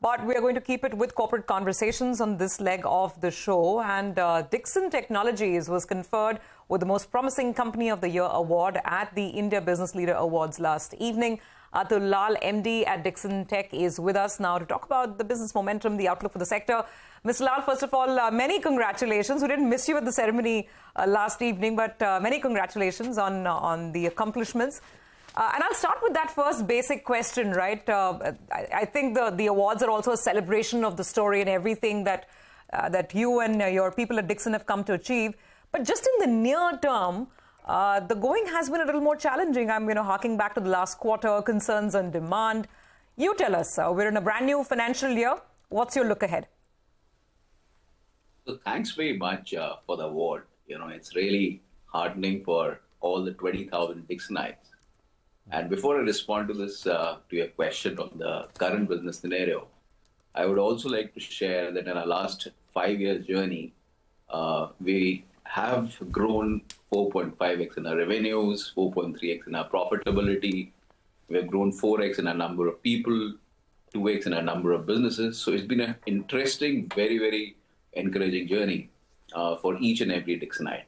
But we are going to keep it with corporate conversations on this leg of the show. And uh, Dixon Technologies was conferred with the Most Promising Company of the Year award at the India Business Leader Awards last evening. Atul Lall, MD at Dixon Tech, is with us now to talk about the business momentum, the outlook for the sector. Mr. Lall, first of all, uh, many congratulations. We didn't miss you at the ceremony uh, last evening, but uh, many congratulations on, uh, on the accomplishments. Uh, and I'll start with that first basic question, right? Uh, I, I, think the, the awards are also a celebration of the story and everything that, that you and your people at Dixon have come to achieve. But just in the near term, uh, the going has been a little more challenging. I'm, you know, harking back to the last quarter, concerns on demand. You tell us, uh, we're in a brand new financial year. What's your look ahead? So thanks very much uh, for the award. You know, it's really heartening for all the 20,000 Dixonites. And before I respond to this, uh, to your question on the current business scenario, I would also like to share that in our last five years journey, uh, we have grown 4.5x in our revenues, 4.3x in our profitability. We have grown 4x in our number of people, 2x in our number of businesses. So it's been an interesting, very, very encouraging journey uh, for each and every Dixonite.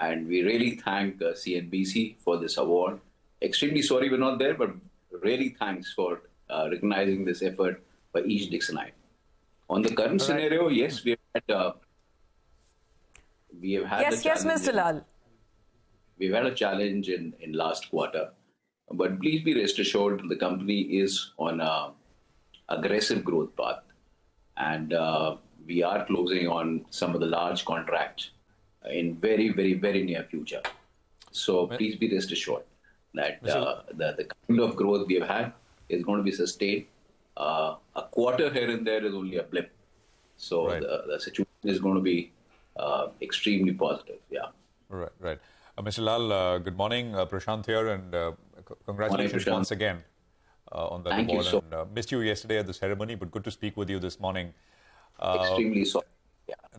And we really thank uh, CNBC for this award. Extremely sorry we're not there, but really thanks for uh, recognizing this effort by each Dixonite. On the current right. scenario, yes, we had uh, we have had yes, yes, Mr. Lall. We've had a challenge in, in last quarter, but please be rest assured the company is on a aggressive growth path, and uh, we are closing on some of the large contracts in very, very, very near future. So please be rest assured that uh, the, the kind of growth we have had is going to be sustained. Uh, a quarter here and there is only a blip. So right. the, the situation is going to be uh, extremely positive. Yeah. Right, right. Uh, Mr. Lall, uh, good morning. Uh, Prashant here, and uh, congratulations morning, once again uh, on the Thank award. You so. and, missed you yesterday at the ceremony, but good to speak with you this morning. Extremely so.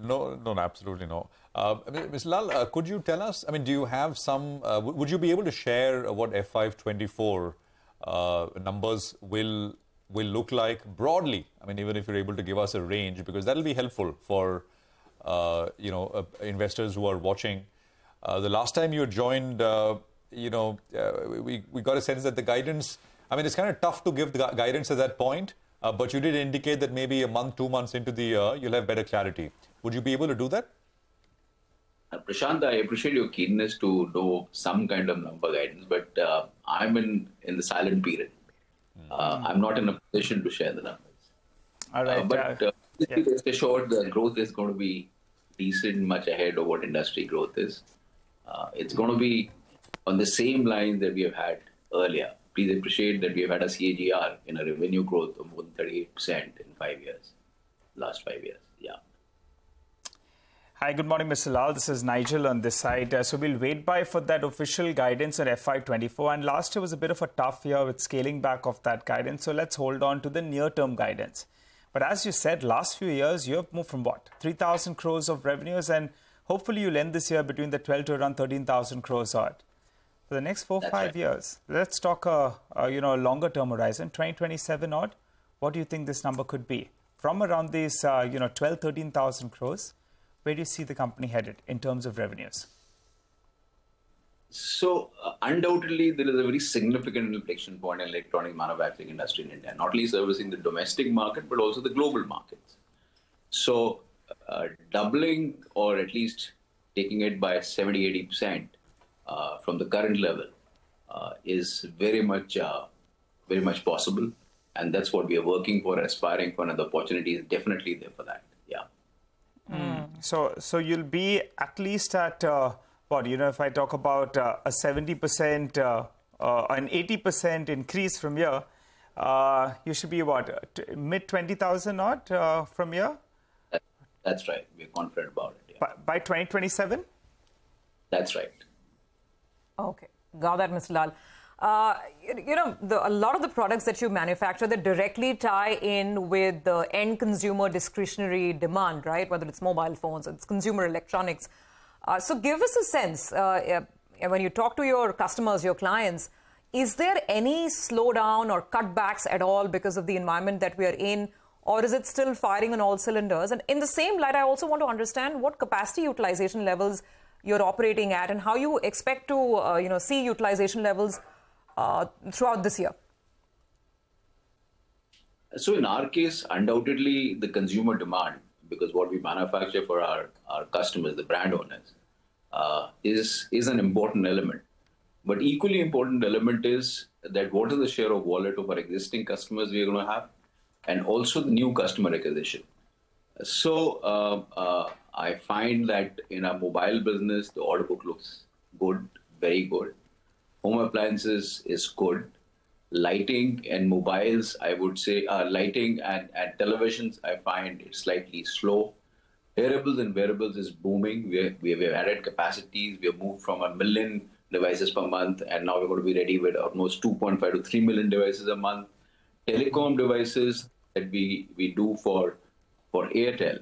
No, no, absolutely no. Uh, Mr. Lall, could you tell us? I mean, do you have some? would you be able to share what FY24 numbers will will look like broadly? I mean, even if you're able to give us a range, because that'll be helpful for uh, you know, uh, investors who are watching. Uh, the last time you joined, you know, we, we got a sense that the guidance, I mean, it's kind of tough to give the guidance at that point, but you did indicate that maybe a month, two months into the year, you'll have better clarity. Would you be able to do that? Uh, Prashant, I appreciate your keenness to know some kind of number guidance, but uh, I'm in, in the silent period. Uh, I'm not in a position to share the numbers. All right. but yeah. rest assured, the growth is going to be decent, much ahead of what industry growth is. Uh, it's going to be on the same line that we have had earlier. Please appreciate that we have had a CAGR in a revenue growth of more than 38% in five years, last five years. Yeah. Hi, good morning, Mr. Lall. This is Nigel on this side. Uh, so we'll wait by for that official guidance on FY24. And last year was a bit of a tough year with scaling back of that guidance. So let's hold on to the near-term guidance. But as you said, last few years, you have moved from what? 3,000 crores of revenues, and hopefully you'll end this year between the 12 to around 13,000 crores odd. For the next four, That's five right. years, let's talk a, a, you know, a longer term horizon, 2027 odd. What do you think this number could be? From around these, uh, you know, 12, 13,000 crores, where do you see the company headed in terms of revenues? So uh, undoubtedly, there is a very significant inflection point in electronic manufacturing industry in India, not only servicing the domestic market but also the global markets. So uh, doubling or at least taking it by 70, 80 percent uh, from the current level uh, is very much, uh, very much possible, and that's what we are working for, aspiring for, and the opportunity is definitely there for that. Yeah. Mm. So, so you'll be at least at uh, what you know if i talk about uh, a 70% uh, uh, an 80% increase from here uh, you should be what mid 20000 not uh, from here that's right we're confident about it yeah. by, by 2027 that's right okay got that mr lall uh, you, know, the, a lot of the products that you manufacture that directly tie in with the end consumer discretionary demand, right? Whether it's mobile phones, it's consumer electronics. Uh, so give us a sense uh, when you talk to your customers, your clients, is there any slowdown or cutbacks at all because of the environment that we are in? or is it still firing on all cylinders? And in the same light, I also want to understand what capacity utilization levels you're operating at and how you expect to, uh, you know, see utilization levels throughout this year. So in our case, undoubtedly the consumer demand, because what we manufacture for our, our customers, the brand owners, uh, is is an important element. But equally important element is that what is the share of wallet of our existing customers we are going to have, and also the new customer acquisition. So uh, uh, I find that in our mobile business, the order book looks good, very good. Home appliances is good. Lighting and mobiles, I would say, uh, lighting and, and televisions, I find it slightly slow. Hearables and wearables is booming. We, we have added capacities. We have moved from a million devices per month, and now we're going to be ready with almost 2.5 to 3 million devices a month. Telecom devices that we, we do for, for Airtel,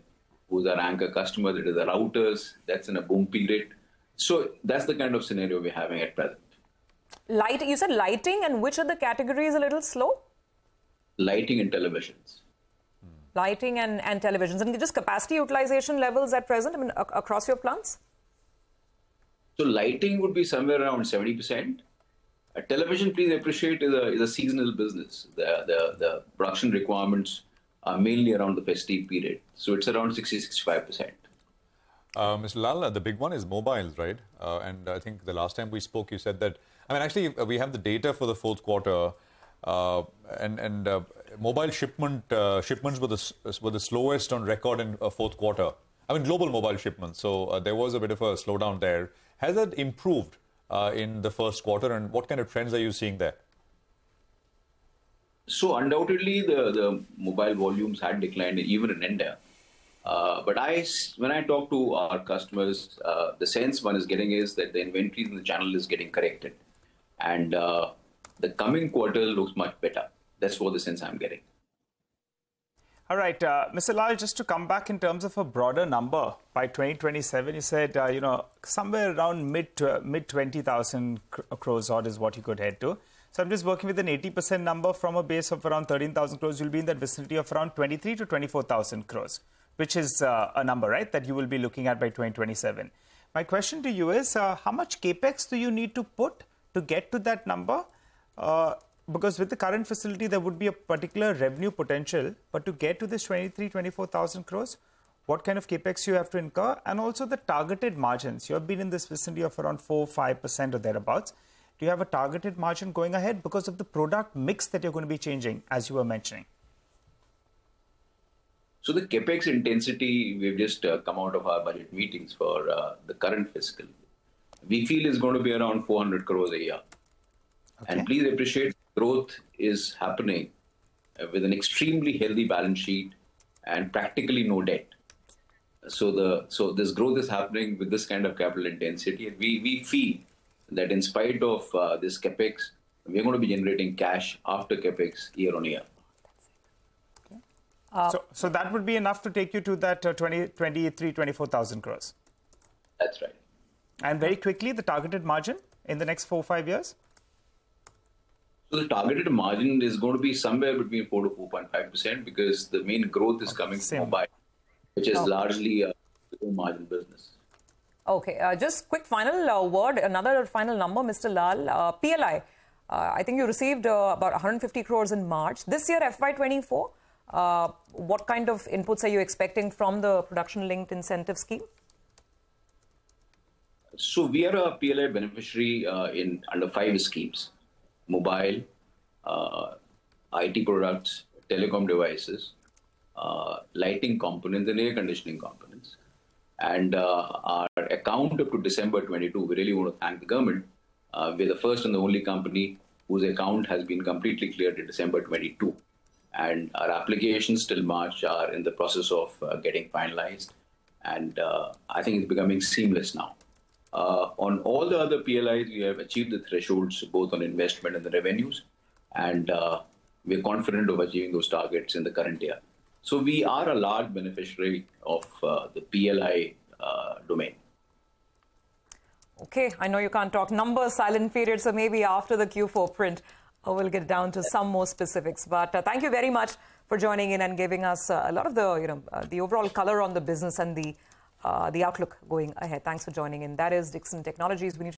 who's our anchor customer, that is the routers, that's in a boom period. So that's the kind of scenario we're having at present. Light, you said lighting, and which of the categories a little slow? Lighting and televisions. Lighting and, and televisions. And just capacity utilization levels at present I mean, across your plants? So lighting would be somewhere around 70%. A television, please appreciate, is a, is a seasonal business. The, the, the production requirements are mainly around the festive period. So it's around 60 65%. Uh, Mr. Lall, the big one is mobiles, right? Uh, and I think the last time we spoke, you said that. I mean, actually, uh, we have the data for the fourth quarter, uh, and and uh, mobile shipment uh, shipments were the were the slowest on record in fourth quarter. I mean, global mobile shipments. So there was a bit of a slowdown there. Has that improved in the first quarter, and what kind of trends are you seeing there? So undoubtedly, the, the mobile volumes had declined even in India. Uh, but I, when I talk to our customers, uh, the sense one is getting is that the inventory in the channel is getting corrected, and uh, the coming quarter looks much better. That's what the sense I'm getting. All right, uh, Mr. Lall, just to come back in terms of a broader number by 2027, you said uh, you know somewhere around mid mid 20,000 crores odd is what you could head to. So I'm just working with an 80% number from a base of around 13,000 crores. You'll be in that vicinity of around 23 to 24,000 crores, which is uh, a number, right, that you will be looking at by 2027. My question to you is, uh, how much capex do you need to put to get to that number? Uh, because with the current facility, there would be a particular revenue potential, but to get to this 23, 24,000 crores, what kind of capex you have to incur, and also the targeted margins. You have been in this vicinity of around 4 5% or thereabouts do you have a targeted margin going ahead because of the product mix that you're going to be changing, as you were mentioning? So the capex intensity, we've just uh, come out of our budget meetings for uh, the current fiscal. We feel is going to be around 400 crores a year. Okay. And please appreciate growth is happening uh, with an extremely healthy balance sheet and practically no debt. So the so this growth is happening with this kind of capital intensity, and we we feel that in spite of uh, this capex, we're going to be generating cash after capex year on year. Uh, so, so that would be enough to take you to that uh, 20, 23, 24,000 crores. That's right. And very quickly, the targeted margin in the next four or five years? So the targeted margin is going to be somewhere between 4 to 4.5 percent because the main growth is okay, coming same. from mobile, which is largely a low margin business. Okay, uh, just quick final uh, word, another final number, Mr. Lall. Uh, PLI, uh, I think you received uh, about 150 crores in March. This year, FY24, uh, what kind of inputs are you expecting from the production-linked incentive scheme? So we are a PLI beneficiary in under five schemes: mobile, IT products, telecom devices, lighting components, and air conditioning components. And uh, our account up to December 22, we really want to thank the government. Uh, we're the first and the only company whose account has been completely cleared in December 22. And our applications till March are in the process of uh, getting finalized. And uh, I think it's becoming seamless now. Uh, on all the other PLIs, we have achieved the thresholds both on investment and the revenues. And uh, we're confident of achieving those targets in the current year. So we are a large beneficiary of uh, the PLI uh, domain. Okay, I know you can't talk numbers, silent period, so maybe after the Q4 print, uh, we'll get down to some more specifics. But uh, thank you very much for for joining in and giving us uh, a lot of the, you know, uh, the overall color on the business and the, uh, the outlook going ahead. Thanks for joining in. That is Dixon Technologies. We need